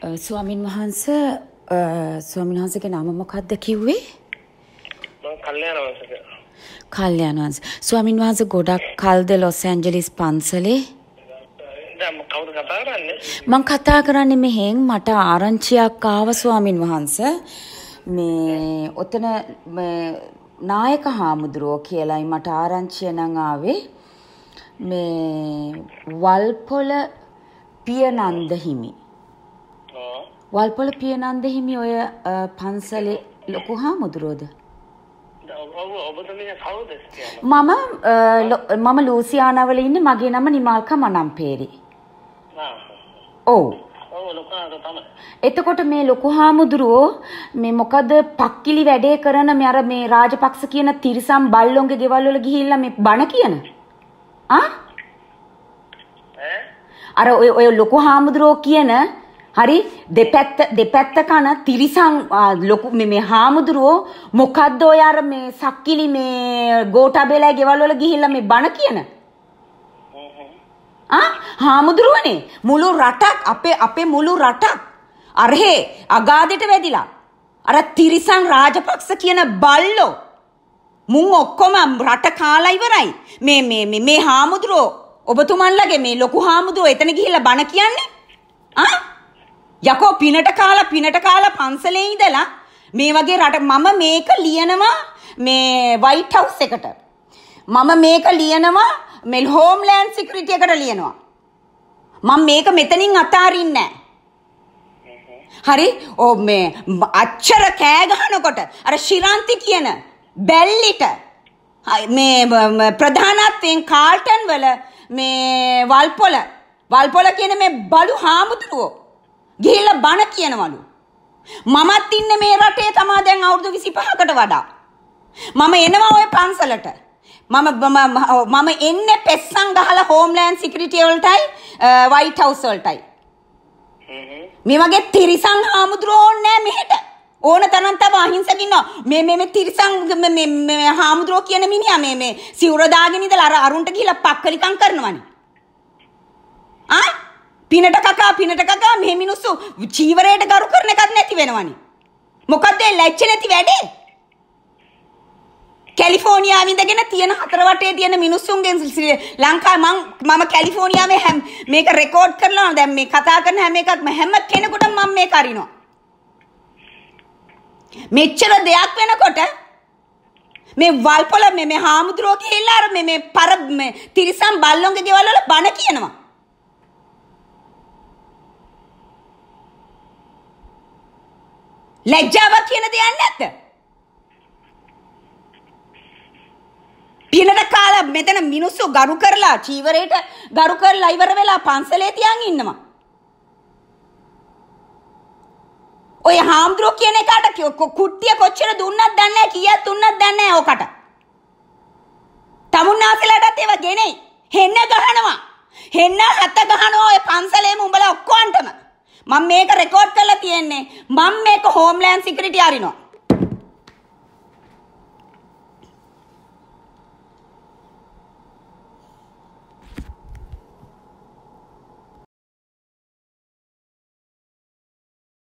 ස්වාමින් වහන්ස ස්වාමින් වහන්සගේ නම මොකක්ද කිව්වේ. කල්්‍යයන් වහන්ස ස්වාමින් වහන්ස ගොඩක් කල්ද ලොස් ඇන්ජලිස් පන්සලේ? මං කතා කරන්නේ මෙහෙන් මට ආරංචියක් ආව ස්වාමින් වහන්ස මේ ඔතන නායක හාමුදුරුවෝ කියලයි මට ආරංචිය නං ආවේ මේ වල්පොල පියනන්ද හිමි. වල්පොල පියනන්ද හිමි ඔය පන්සලේ ලොකු හාමුදුරුවෝද? මම මම ලූසියානවල ඉන්න මගේ නම නිමල්ක මනම්පේරි. ඔව්. එතකොට මේ ලොකු හාමුදුරුවෝ මේ මොකද පක්කිලි වැඩේ කරන මේ අර මේ රාජපක්ෂ කියන තිරිසම් බල්ලොන්ගේ ගෙවල් වල ගිහිල්ලා මේ බණ කියන ආ? අර ඔය ඔය ලොකු හාමුදුරුවෝ කියන හරි? දෙපැත්ත දෙපැත්ත කන තිරිසං ලොකු මේ හාමුදුරුවෝ මොකද්ද ඔය අර මේ සක්කිලි මේ ගෝඨබේලා ගෙවල් වල ගිහිල්ලා මේ බණ කියන? ආ? හාමුදුරුවනේ මුළු රටක් අපේ අපේ මුළු රටක් අරහේ අගාදෙට වැදිලා. අර තිරිසං රාජපක්ෂ කියන බල්ලෝ මුන් ඔක්කොම රට කාලා ඉවරයි. මේ මේ මේ මේ හාමුදුරුවෝ ඔබතුමන්ලගේ මේ ලොකු හාමුදුරුවෝ එතන ගිහිල්ලා බණ කියන්නේ? ආ යකෝ පිනට කාලා පිනට කාලා පන්සලේ ඉඳලා මේ වගේ රට මම මේක ලියනවා මේ වයිට් හවුස් එකට. මම මේක ලියනවා මේ හෝම්ලෑන්ඩ් සිකියුරිටි එකට ලියනවා. මම මේක මෙතනින් අතාරින්නේ නැහැ. හරි? ඕ මේ ම- අච්චර කෑ ගහනකොට අර ශිරාන්ති කියන බැල්ලිට හයි, මේ ම- ම- ප්‍රධානත්වයෙන් කාල්ටන් වල මේ වල්පොල වල්පොල කියන මේ බලු හාමුදුරුවෝ ගිහිල්ලා බණ කියනවලු මමත් ඉන්න මේ රටේ තමා දැන් අවුරුදු 25කට වඩා මම එනවා ওই පන්සලට මම මම මම එන්නේ පෙස්සන් ගහලා හෝම්ලෑන්ඩ් සිකියුරිටි වලටයි වයිට් හවුස් වලටයි හ්ම්. මේ වගේ තිරිසං හාමුදුරුවෝ ඕනේ නෑ මෙහෙට. ඕන තරම් තව අහිංසක ඉන්නවා. මේ මේ මේ තිරිසං මේ මේ මේ හාමුදුරුවෝ කියන මිනිහා මේ මේ සිවුර දාගෙන ඉඳලා අර අරුන්ට ගිහිල්ලා පක්කලිකම් කරනවනේ. ආ පිනට කකා පිනට කකා මේ මිනිස්සු චීවරයට ගරු කරන එකක් නැති වෙනවනේ. මොකද්ද ඒ ලැජ්ජ නැති වැඩේ? කැලිෆෝනියාවේ ඉඳගෙන තියෙන හතර වටේ තියෙන මිනිස්සුන්ගෙන් ශ්‍රී- ලංකා මං මම කැලිෆෝනියාවේ හැම මේක රෙකෝඩ් කරලා දැන් මේ කතා කරන හැම එකක්ම හැම කෙනෙකුටම මම මේක අරිනවා මෙච්චර දෙයක් වෙනකොට මේ වල්පොල මේ මේ හාමුදුරුවෝ ගිහිල්ලා අර මේ මේ පර මේ තිරිසන් බල්ලොන්ගේ ගෙවල් වල බණ කියනවා ලැජ්ජාවක් කියන දෙයක් නැද්ද පිනට කාලා මෙතන මිනිස්සු ගරු කරලා චීවරයට ගරු කරලා ඉවර වෙලා පන්සලේ තියන් ඉන්නවා. ඔය හාමුදුරුවෝ කියන එකට කිව්ව- කො- කුට්ටිය කොච්චර දුන්නත් දන්නේ නැහැ කීයක් දුන්නත් දන්නේ නැහැ ඕකට. තමුන්නාසලටත් ඒව ගෙනෙයි. හෙන්න ගහනවා. හෙන්න හත ගහනවා ඔය පන්සලේම උඹලා ඔක්කොන්ටම. මම මේක රෙකෝඩ් කරලා තියෙන්නේ. මම මේක හෝම්ලෑන්ඩ් සිකියුරිටි අරිනවා.